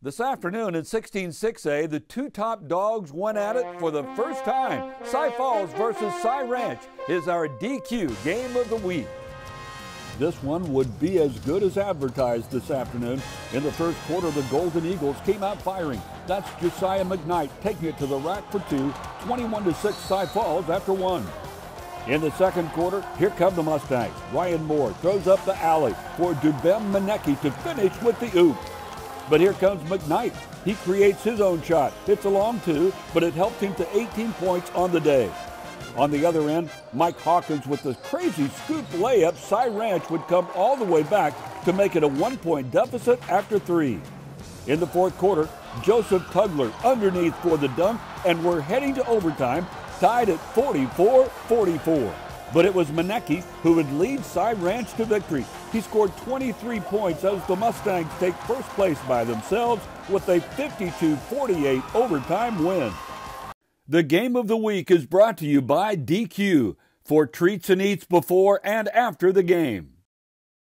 This afternoon in 16-6A, the two top dogs went at it for the first time. Cy Falls versus Cy Ranch is our DQ game of the week. This one would be as good as advertised this afternoon. In the first quarter, the Golden Eagles came out firing. That's Jessiah McKnight taking it to the rack for two, 21 to 6 Cy Falls after one. In the second quarter, here come the Mustangs. Ryan Moore throws up the alley for Dubem Muonecke to finish with the oop. But here comes McKnight. He creates his own shot. It's a long two, but it helped him to 18 points on the day. On the other end, Mike Hawkins with the crazy scoop layup, Cy Ranch would come all the way back to make it a one-point deficit after three. In the fourth quarter, Joseph Tugler underneath for the dunk, and we're heading to overtime, tied at 44-44. But it was Muonecke who would lead Cy Ranch to victory. He scored 23 points as the Mustangs take first place by themselves with a 52-48 overtime win. The game of the week is brought to you by DQ for treats and eats before and after the game.